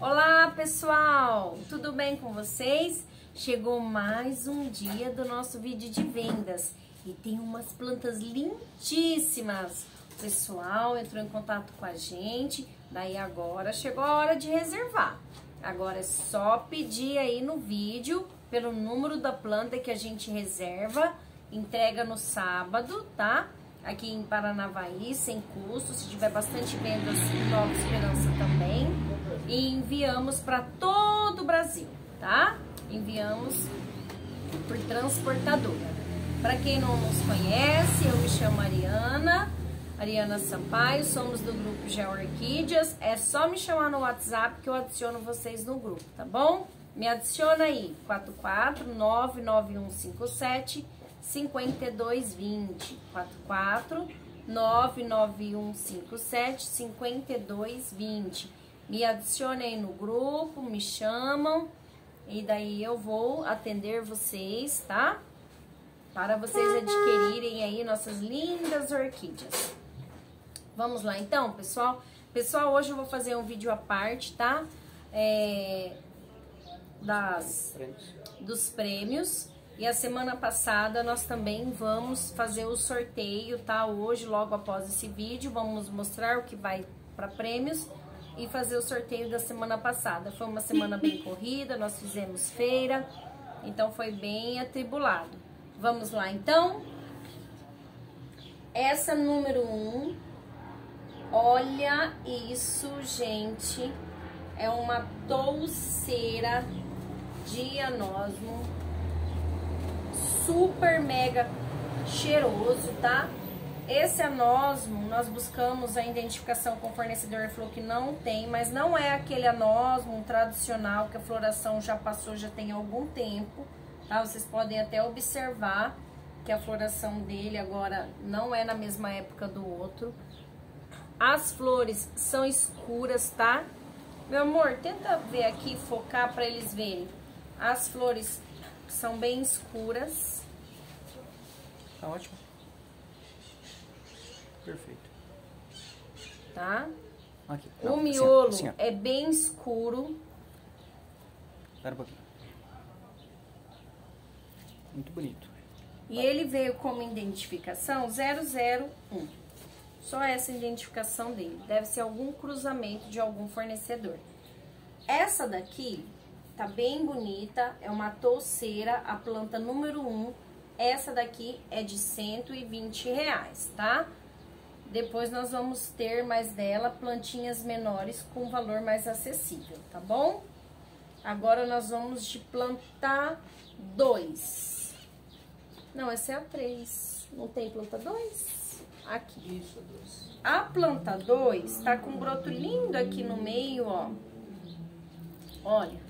Olá pessoal, tudo bem com vocês? Chegou mais um dia do nosso vídeo de vendas e tem umas plantas lindíssimas. O pessoal entrou em contato com a gente, daí agora chegou a hora de reservar. Agora é só pedir aí no vídeo pelo número da planta que a gente reserva, entrega no sábado, tá? Aqui em Paranavaí, sem custo, se tiver bastante vendas Nova Esperança também. E enviamos para todo o Brasil, tá? Enviamos por transportadora. Para quem não nos conhece, eu me chamo Ariana, Ariana Sampaio, somos do grupo Georquídeas. É só me chamar no WhatsApp que eu adiciono vocês no grupo, tá bom? Me adiciona aí, 4499157 5220. 44 99157 5220. Me adicione aí no grupo, me chamam e daí eu vou atender vocês, tá? Para vocês adquirirem aí nossas lindas orquídeas. Vamos lá então, pessoal? Pessoal, hoje eu vou fazer um vídeo à parte, tá? É, das, dos prêmios. E a semana passada nós também vamos fazer o sorteio, tá? Hoje, logo após esse vídeo, vamos mostrar o que vai para prêmios e fazer o sorteio da semana passada. Foi uma semana bem corrida, nós fizemos feira, então foi bem atribulado. Vamos lá então? Essa número 1 um, Olha isso, gente. É uma touceira de anosmo. Super mega cheiroso, tá? Esse anosmo, nós buscamos a identificação com o fornecedor falou que não tem, mas não é aquele anosmo tradicional que a floração já passou, já tem algum tempo, tá? Vocês podem até observar que a floração dele agora não é na mesma época do outro. As flores são escuras, tá? Meu amor, tenta ver aqui, focar para eles verem. As flores são bem escuras. Tá ótimo. Perfeito. Tá? Aqui. o Não, assim, ó, miolo assim, ó. é bem escuro. Espera um pouquinho. Muito bonito. E ele veio como identificação 001. Só essa identificação dele. Deve ser algum cruzamento de algum fornecedor. Essa daqui tá bem bonita. É uma touceira, a planta número 1. Essa daqui é de 120 reais, tá? Depois nós vamos ter mais dela, plantinhas menores com valor mais acessível, tá bom? Agora nós vamos de planta 2. Não, essa é a 3. Não tem planta 2? Aqui. Isso. A planta 2 tá com um broto lindo aqui no meio, ó. Olha,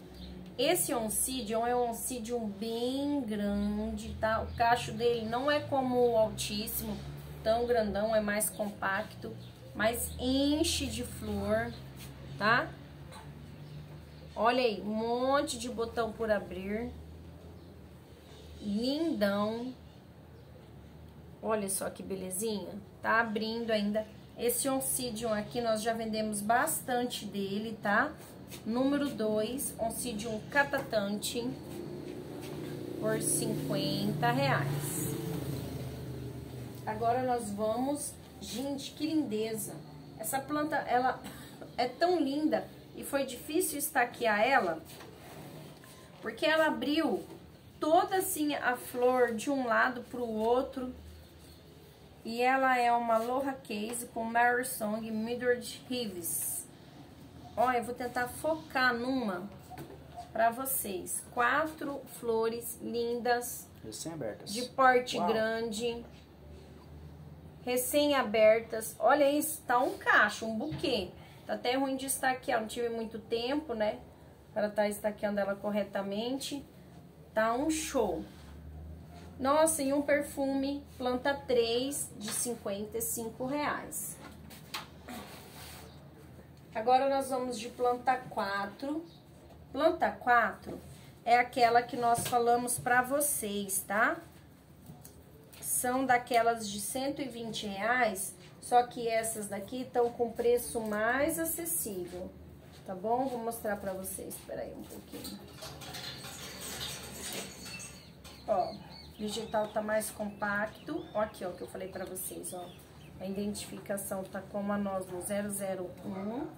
esse oncidium é um oncidium bem grande, tá? O cacho dele não é como o altíssimo, tão grandão, é mais compacto, mas enche de flor, tá? Olha aí, um monte de botão por abrir. Lindão. Olha só que belezinha. Tá abrindo ainda. Esse Oncidium aqui, nós já vendemos bastante dele, tá? Número 2, Oncidium catatante, por 50 reais. Agora nós vamos... Gente, que lindeza! Essa planta, ela é tão linda e foi difícil estaquear ela, porque ela abriu toda assim a flor de um lado pro outro, e ela é uma Aloha Case com Mary Song Mildred Reeves. Olha, eu vou tentar focar numa pra vocês. Quatro flores lindas. Recém-abertas. De porte Uau. grande. Recém-abertas. Olha isso, tá um cacho, um buquê. Tá até ruim de estaquear, não tive muito tempo, né? Para estar tá estaqueando ela corretamente. Tá um show. Nossa, e um perfume planta 3 de 55 reais. Agora nós vamos de planta 4. Planta 4 é aquela que nós falamos pra vocês, tá? São daquelas de 120 reais, só que essas daqui estão com preço mais acessível, tá bom? Vou mostrar pra vocês, espera aí um pouquinho. Ó, o vegetal tá mais compacto. Ó aqui, ó, que eu falei pra vocês, ó. A identificação tá como a noz no 001.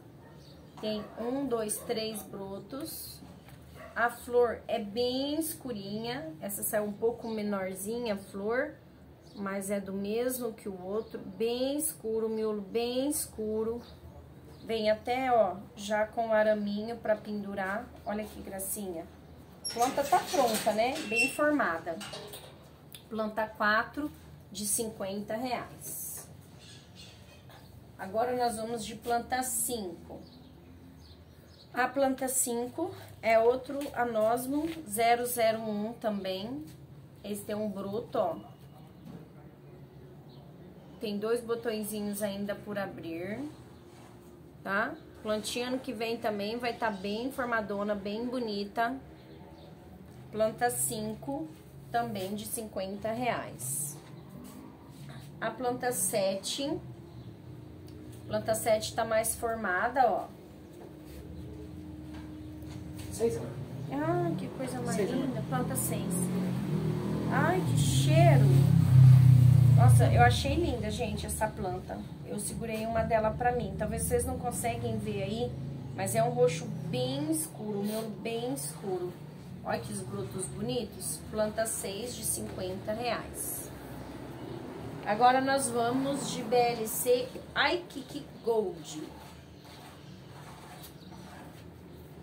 Tem um, dois, três brotos. A flor é bem escurinha. Essa saiu um pouco menorzinha a flor, mas é do mesmo que o outro. Bem escuro, miolo bem escuro. Vem até, ó, já com araminho pra pendurar. Olha que gracinha. Planta tá pronta, né? Bem formada. Planta 4 de 50 reais. Agora nós vamos de planta 5. A planta 5 é outro anósmo 001 também. Esse tem um broto, ó. Tem dois botõezinhos ainda por abrir, tá? Plantinha ano que vem também vai estar tá bem formadona, bem bonita. Planta 5, também de 50 reais. A planta 7, planta 7 tá mais formada, ó. Seis, Ah, que coisa mais Seis, linda. Planta 6. Ai, que cheiro. Nossa, eu achei linda, gente, essa planta. Eu segurei uma dela pra mim. Talvez vocês não conseguem ver aí, mas é um roxo bem escuro, meu bem escuro. Olha que os brotos bonitos. Planta 6 de 50 reais. Agora nós vamos de BLC Aikiki Gold.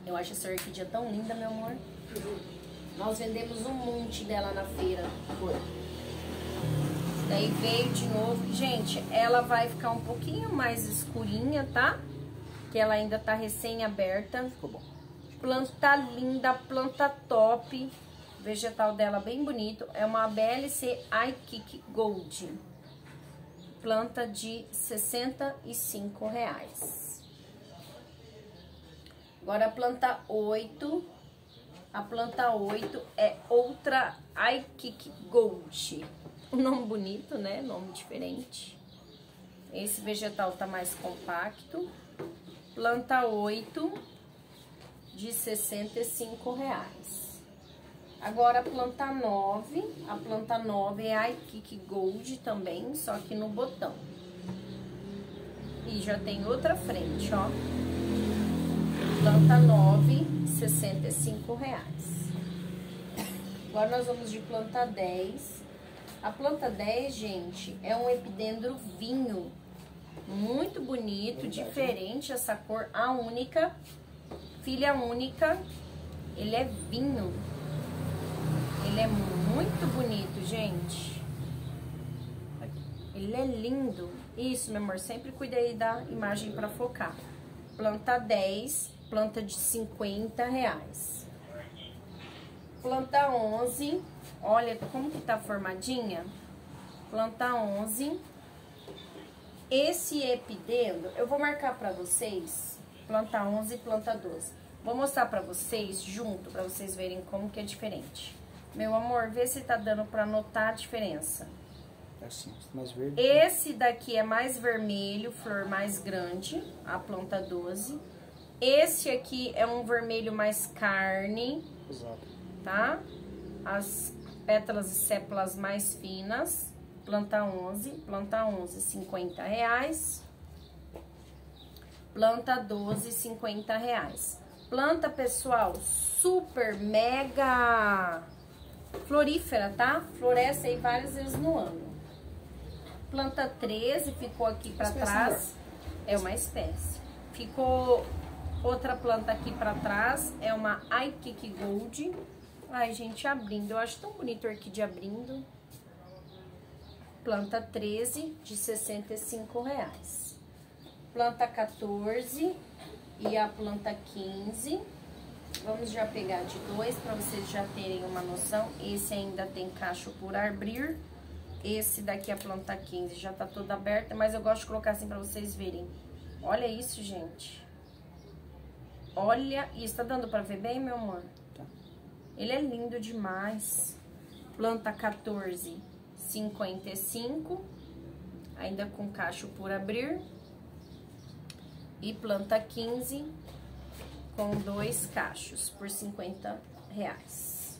Eu acho essa orquídea tão linda, meu amor. Nós vendemos um monte dela na feira. Foi. Daí veio de novo. Gente, ela vai ficar um pouquinho mais escurinha, tá? Que ela ainda tá recém-aberta. Ficou bom. Planta linda, planta top. Vegetal dela bem bonito. É uma BLC iKick Gold. Planta de 65 reais. Agora a planta 8. A planta 8 é outra iKick Gold. Um nome bonito, né? Nome diferente. Esse vegetal tá mais compacto. Planta 8 de 65 reais. Agora a planta 9, a planta 9 é a Kik Gold também, só que no botão. E já tem outra frente, ó. Planta 9, 65 reais. Agora nós vamos de planta 10. A planta 10, gente, é um epidendro vinho. Muito bonito, diferente essa cor, a única filha única, ele é vinho. Ele é muito bonito, gente. Ele é lindo. Isso, meu amor, sempre cuida aí da imagem pra focar. Planta 10, planta de 50 reais. Planta 11, olha como que tá formadinha. Planta 11. Esse epidendro, eu vou marcar pra vocês planta 11 e planta 12. Vou mostrar pra vocês junto, pra vocês verem como que é diferente. Meu amor, vê se tá dando pra notar a diferença. É assim, mais verde. Esse daqui é mais vermelho, flor mais grande, a planta 12. Esse aqui é um vermelho mais carne, Exato. tá? As pétalas e sépalas mais finas, planta 11, planta 11, 50 reais. Planta 12, 50 reais. Planta, pessoal, super mega florífera, tá? Floresce aí várias vezes no ano. Planta 13 ficou aqui pra Espécie trás. É uma espécie. Ficou outra planta aqui pra trás. É uma Aikiki Gold. Ai, gente, abrindo. Eu acho tão bonito a orquídea abrindo. Planta 13 de 65 reais planta 14 e a planta 15. Vamos já pegar de dois para vocês já terem uma noção. Esse ainda tem cacho por abrir. Esse daqui, a planta 15, já tá toda aberta, mas eu gosto de colocar assim para vocês verem. Olha isso, gente. Olha isso. Tá dando para ver bem, meu amor? Ele é lindo demais. Planta 14, 55. Ainda com cacho por abrir. E planta 15, com dois cachos por 50 reais.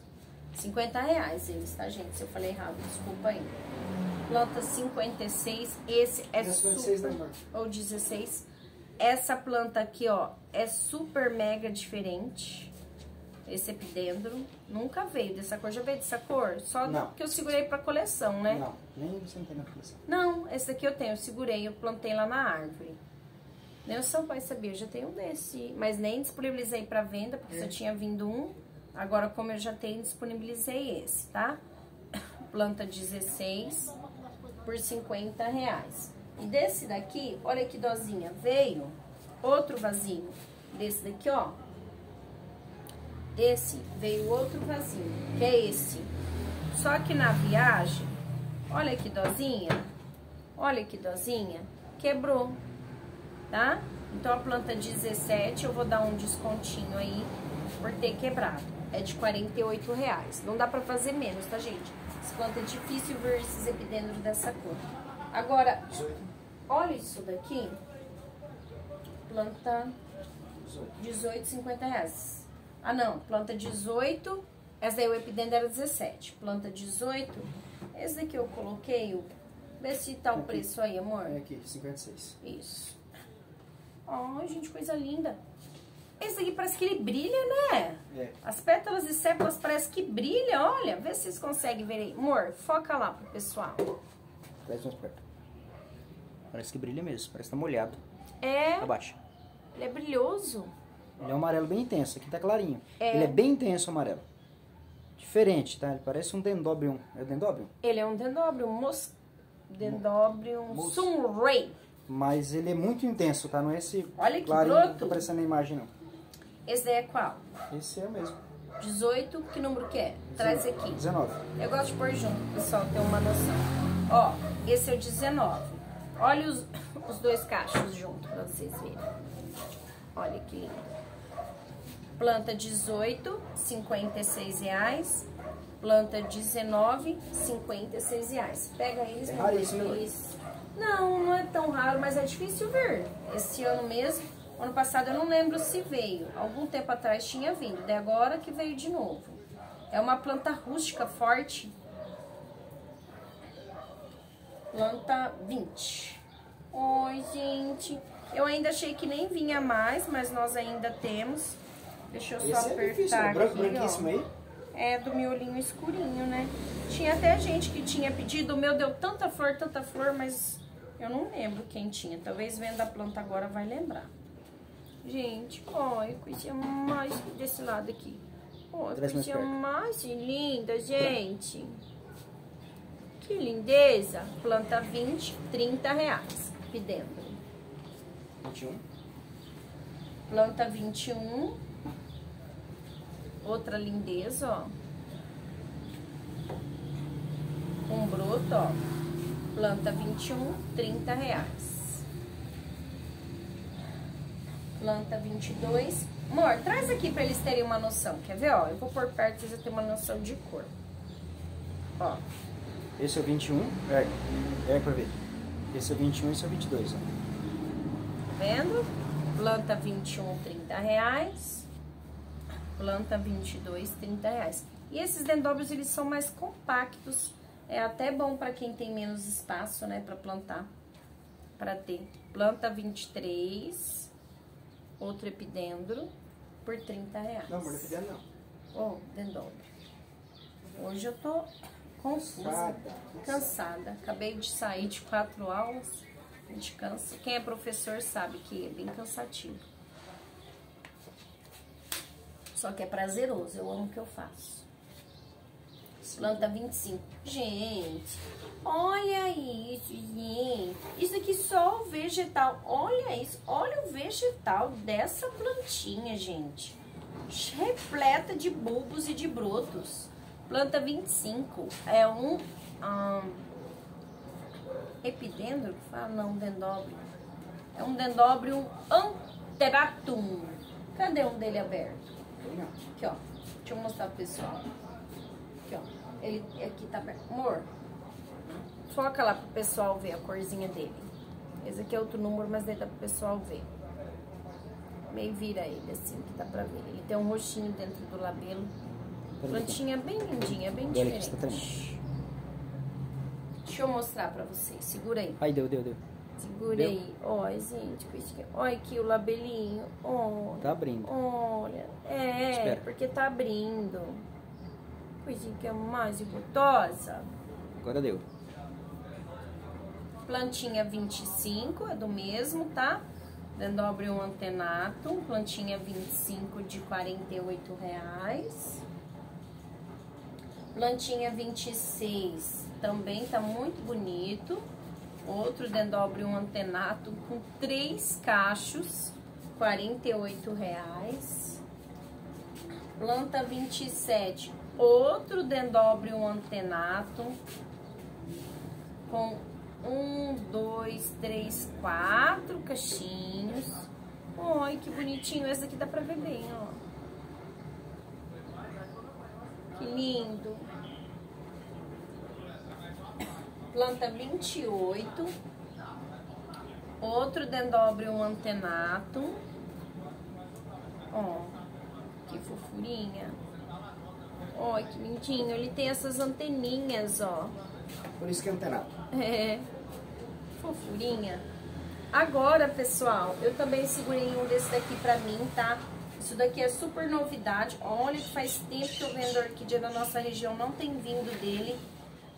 50 reais eles, tá, gente? Se eu falei errado, desculpa aí. Planta 56, esse é 56, super... né? Ou 16. Essa planta aqui, ó, é super mega diferente. Esse epidendro nunca veio dessa cor. Já veio dessa cor? Só Não. que eu segurei pra coleção, né? Não, nem você não tem na coleção. Não, esse daqui eu tenho, eu segurei, eu plantei lá na árvore. Nem o seu pai sabia, eu já tenho um desse. Mas nem disponibilizei pra venda, porque É. só tinha vindo um. Agora, como eu já tenho, disponibilizei esse, tá? Planta 16 por 50 reais. E desse daqui, olha que dozinha, veio outro vasinho. Desse daqui, ó. Esse veio outro vasinho, que é esse. Só que na viagem, olha que dozinha, olha que dozinha, quebrou, tá? Então a planta 17 eu vou dar um descontinho aí por ter quebrado. É de 48 reais. Não dá pra fazer menos, tá, gente? Essa planta é difícil ver esses epidendros dessa cor. Agora, 18. olha isso daqui. Planta 18. 18,50 reais. Ah, não. Planta 18. Essa daí o epidendro era 17. Planta 18. Esse daqui eu coloquei. o- Vê se tá o Aqui. preço aí, amor. É aqui, 56. Isso. Ai, gente, coisa linda. Esse daqui parece que ele brilha, né? É. As pétalas e sépalas parece que brilha. Olha, vê se vocês conseguem ver aí. Amor, foca lá pro pessoal. Traz mais perto. Parece que brilha mesmo, parece que tá molhado. É, Abaixa. ele é brilhoso. Ele é um amarelo bem intenso, aqui tá clarinho. É. Ele é bem intenso o amarelo. Diferente, tá? Ele parece um dendóbrium. É dendóbrium? Ele é um dendóbrium mos... Dendóbrium Mos- sunray. Mas ele é muito intenso, tá? Não é esse Olha que clarinho que broto. tá aparecendo na imagem, não. Esse daí é qual? Esse é o mesmo. 18, que número que é? Traz aqui. 19. Eu gosto de pôr junto, pessoal ter uma noção. Ó, esse é o 19. Olha os, os dois cachos junto pra vocês verem. Olha que lindo. Planta 18, 56 reais. Planta 19, 56 reais. Pega eles, É raríssimo, eles... Não, não é tão raro, mas é difícil ver. Esse ano mesmo, ano passado eu não lembro se veio. Algum tempo atrás tinha vindo, daí agora que veio de novo. É uma planta rústica forte. Planta 20. Oi, gente. Eu ainda achei que nem vinha mais, mas nós ainda temos. Deixa eu só Esse é apertar difícil, né? Branco, aqui, branquíssimo ó. aí. É do miolinho escurinho, né? Tinha até gente que tinha pedido, o meu deu tanta flor, tanta flor, mas eu não lembro quem tinha. Talvez vendo a planta agora vai lembrar. Gente, olha, coisa mais desse lado aqui. Olha, Traz mais linda, gente. Que lindeza. Planta 20, 30 reais. Dentro. 21. Planta 21. Outra lindeza, ó. Um broto, ó. Planta 21, 30 reais. Planta 22. Amor, traz aqui pra eles terem uma noção. Quer ver, ó? Eu vou por perto pra vocês terem uma noção de cor. Ó. Esse é o 21. É, é pra ver. Esse é o 21 e esse é o 22, ó. Tá vendo? Planta 21, 30 reais. Planta 22, 30 reais. E esses dendróbios, eles são mais compactos. É até bom para quem tem menos espaço, né, para plantar. Para ter. Planta 23. Outro epidendro por 30 reais. Não, amor, não pedindo não. Ô, dendróbio. Hoje eu tô confusa. Cansada. Cansada. Acabei de sair de quatro aulas. A gente cansa. Quem é professor sabe que é bem cansativo. Só que é prazeroso. Eu amo o que eu faço. Planta 25. Gente, olha isso, gente. Isso aqui só o vegetal. Olha isso. Olha o vegetal dessa plantinha, gente. Repleta de bulbos e de brotos. Planta 25. É um... ahn, epidendro? Fala não, dendóbrio. É um dendóbrio anteratum. Cadê um dele aberto? Aqui, ó. Deixa eu mostrar pro pessoal. Aqui, ó. Ele aqui tá aberto. Amor, foca lá pro pessoal ver a corzinha dele. Esse aqui é outro número, mas daí dá pro pessoal ver. Meio vira ele assim, que dá pra ver. Ele tem um roxinho dentro do labelo. Plantinha bem lindinha, bem diferente. Deixa eu mostrar pra vocês. Segura aí. Aí, deu, deu, deu. Segura deu. aí. Olha, gente, olha aqui o labelinho. Olha. Tá abrindo. Olha. É, Espera. porque tá abrindo. Coisinha que é mais gostosa. Agora deu. Plantinha 25, é do mesmo, tá? Dendobre um antenato, plantinha 25 de 48 reais. Plantinha 26 também tá muito bonito. Outro dendobre um antenato com três cachos, 48 reais. Planta 27, outro dendobre um antenato com um, dois, três, quatro caixinhos. Ai, que bonitinho. Esse aqui dá pra ver bem, ó. Que lindo. Planta 28. Outro dendróbio antenato. Ó, que fofurinha. Ó, que lindinho. Ele tem essas anteninhas, ó. Por isso que é antenato. É. Fofurinha. Agora, pessoal, eu também segurei um desse daqui pra mim, tá? Isso daqui é super novidade. Olha que faz tempo que eu vendo orquídea na nossa região, não tem vindo dele.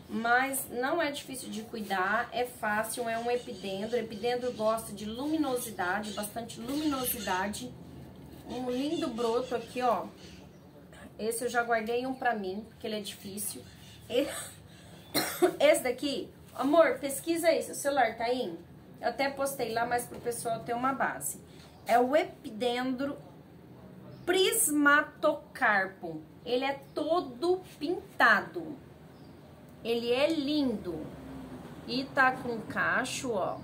Mas não é difícil de cuidar, é fácil, é um epidendro. Epidendro gosta de luminosidade, bastante luminosidade. Um lindo broto aqui, ó. Esse eu já guardei um pra mim, porque ele é difícil. Esse daqui, Amor, pesquisa isso. O celular tá aí? Eu até postei lá, mas pro pessoal ter uma base. É o epidendro prismatocarpo. Ele é todo pintado. Ele é lindo. E tá com cacho, ó,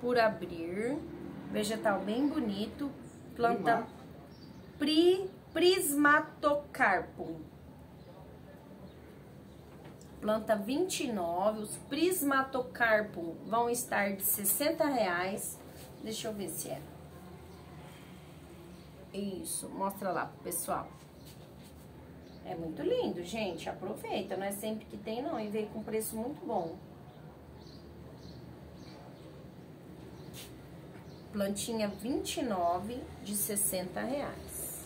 por abrir. Vegetal bem bonito. Planta pri, prismatocarpo planta 29, os prismatocarpo vão estar de 60 reais. Deixa eu ver se é. Isso, mostra lá pro pessoal. É muito lindo, gente, aproveita, não é sempre que tem não, e veio com preço muito bom. Plantinha 29 de 60 reais.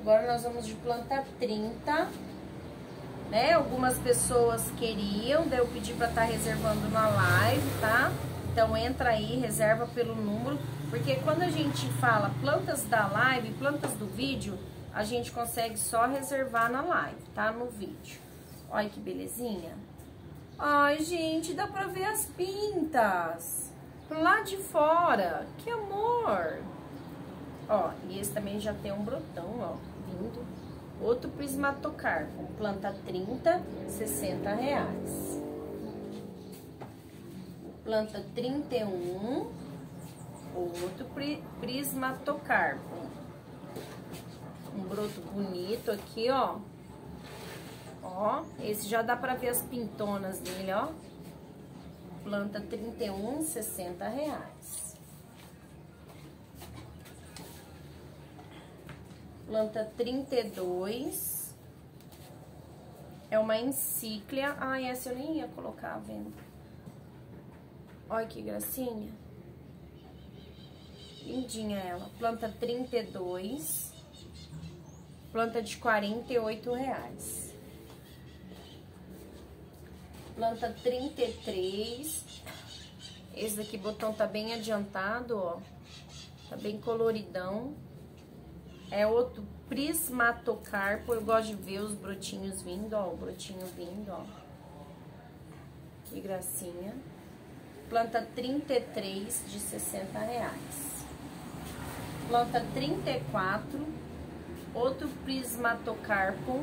Agora nós vamos de planta 30 né? Algumas pessoas queriam, daí eu pedi para estar tá reservando na live, tá? Então entra aí, reserva pelo número, porque quando a gente fala plantas da live, plantas do vídeo, a gente consegue só reservar na live, tá? No vídeo. Olha que belezinha. Ai, gente, dá pra ver as pintas. Lá de fora. Que amor. Ó, e esse também já tem um brotão, ó, vindo. Outro prismatocarpo, planta 30, 60 reais. Planta 31, outro prismatocarpo. Broto bonito aqui, ó. Ó, esse já dá pra ver as pintonas dele, ó. Planta 31, 60 reais. Planta 32. É uma encíclia. Ai, essa eu nem ia colocar, vendo? Olha que gracinha. Lindinha ela. Planta 32. Planta de 48 reais. Planta 33. Esse daqui, botão tá bem adiantado, ó. Tá bem coloridão. É outro prismatocarpo. Eu gosto de ver os brotinhos vindo, ó. O brotinho vindo, ó. Que gracinha. Planta 33 de 60 reais. Planta 34. Outro prismatocarpo.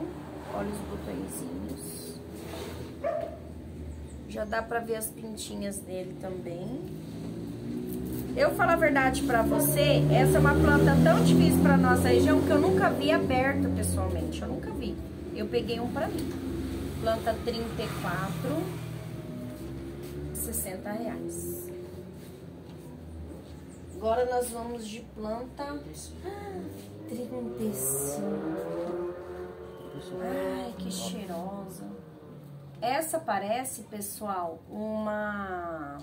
Olha os botõezinhos. Já dá pra ver as pintinhas dele também. Eu falo a verdade pra você, essa é uma planta tão difícil pra nossa região que eu nunca vi aberta pessoalmente, eu nunca vi. Eu peguei um pra mim. Planta 34, 60 reais. Agora nós vamos de planta 35. Essa parece, pessoal, uma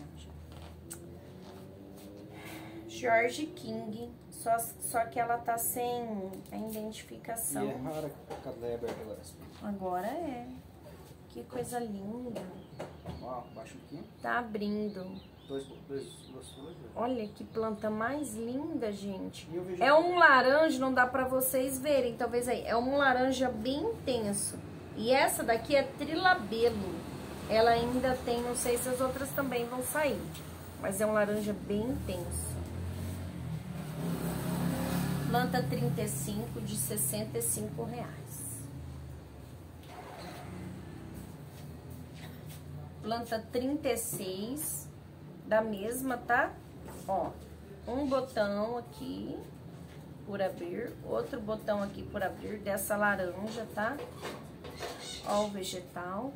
George King, só, só que ela tá sem a identificação. E é rara a aberta agora. É. Que coisa linda. Ó, baixa um pouquinho. Tá abrindo. Dois, dois, duas. Olha que planta mais linda, gente. É um laranja, não dá pra vocês verem, talvez aí. É um laranja bem intenso. E essa daqui é trilabelo. Ela ainda tem, não sei se as outras também vão sair. Mas é um laranja bem intenso. Planta 35 de 65 reais. Planta 36 da mesma, tá? Ó, um botão aqui por abrir, outro botão aqui por abrir dessa laranja, tá? Ó o vegetal.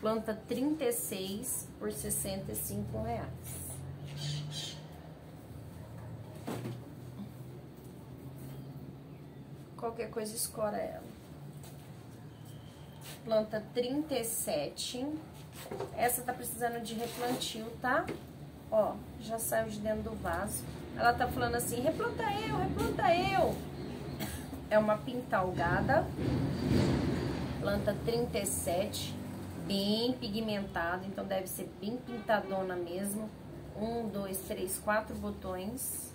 Planta 36 por 65 reais. Qualquer coisa escora ela. Planta 37. Essa tá precisando de replantio, tá? Ó, já saiu de dentro do vaso. Ela tá falando assim, replanta eu, replanta eu. É uma pintalgada. Planta 37. Bem pigmentada, então deve ser bem pintadona mesmo. Um, dois, três, quatro botões.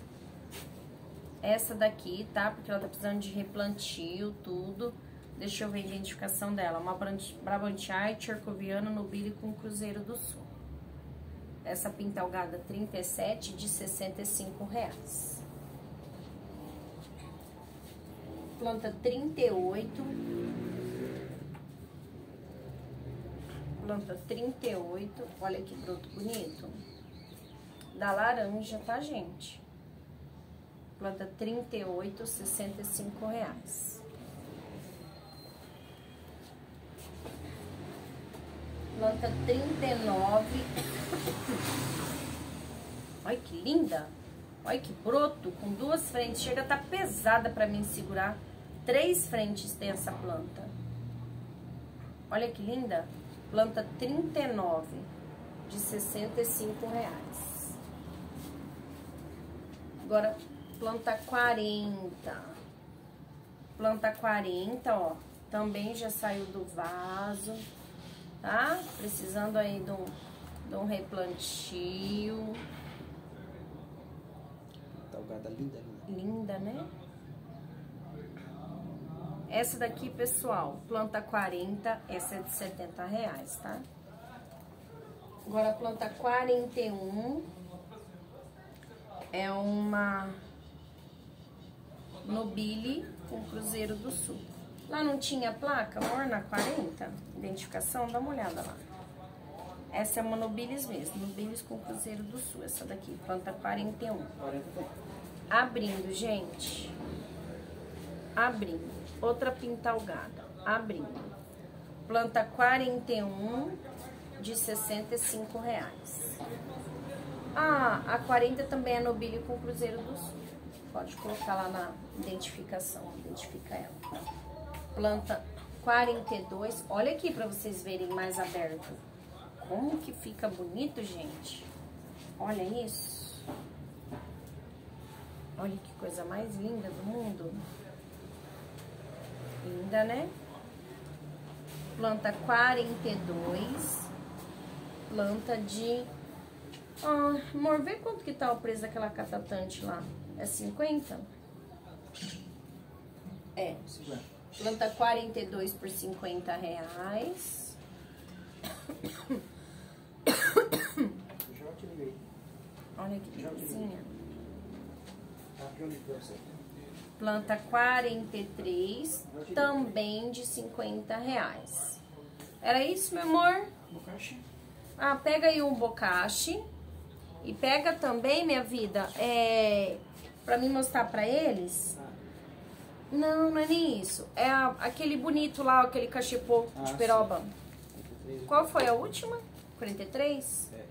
Essa daqui, tá? Porque ela tá precisando de replantio, tudo. Deixa eu ver a identificação dela. Uma Brabantiai, Tchercoviana, Nobile com Cruzeiro do Sul. Essa pintalgada 37 de 65 reais. Planta 38. Planta 38. Olha que broto bonito. Da laranja, tá, gente? Planta 38, 65 reais. Planta 39. Olha que linda. Olha que broto, com duas frentes. Chega estar pesada para mim segurar. Três frentes tem essa planta. Olha que linda. Planta 39, de 65 reais. Agora, planta 40. Planta 40, ó. Também já saiu do vaso, tá? Precisando aí de um, de um replantio. Talgada linda, linda. Linda, né? Essa daqui, pessoal, planta 40, essa é de 70 reais, tá? Agora, planta 41 é uma Nobile com Cruzeiro do Sul. Lá não tinha placa, amor, na 40? Identificação? Dá uma olhada lá. Essa é uma Nobilis mesmo, Nobilis com Cruzeiro do Sul, essa daqui, planta 41. 40 tem. Abrindo, gente. Abrindo. Outra pintalgada. Abrindo. Planta 41 de 65 reais. Ah, a 40 também é nobilho com Cruzeiro do Sul. Pode colocar lá na identificação, identifica ela. Planta 42. Olha aqui para vocês verem mais aberto. Como que fica bonito, gente. Olha isso. Olha que coisa mais linda do mundo. Linda, né? Planta 42. Planta de... Ah, amor, vê quanto que tá o preço daquela catatante lá. É 50? É. 50. Planta 42 por 50 reais. Olha que belezinha. Tá aqui onde pra você. Planta 43, também de 50 reais. Era isso, meu amor? Bocashi. Ah, pega aí um bocache. E pega também, minha vida, é... Pra mim mostrar pra eles. Não, não é nem isso. É a- aquele bonito lá, aquele cachepô Ah, de sim. peroba. 53. Qual foi a última? 43? É.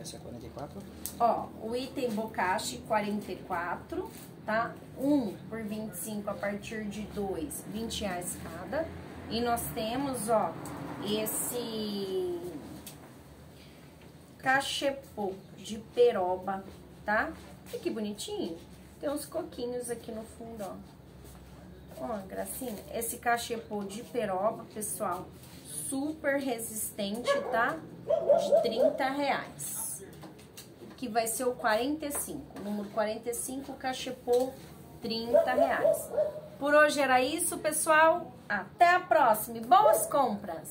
Essa é 44. Ó, o item bocache 44, tá? Um por 25 a partir de dois, 20 reais cada. E nós temos, ó, esse cachepô de peroba, tá? Olha que bonitinho. Tem uns coquinhos aqui no fundo, ó. Ó, gracinha. Esse cachepô de peroba, pessoal, super resistente, tá? De 30 reais. Que vai ser o 45. Número 45, cachepô, 30 reais. Por hoje era isso, pessoal. Até a próxima e boas compras!